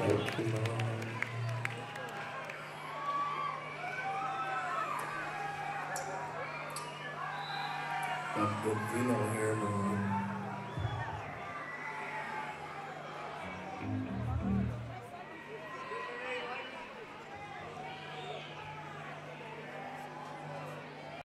Lord. Got good feeling here, man.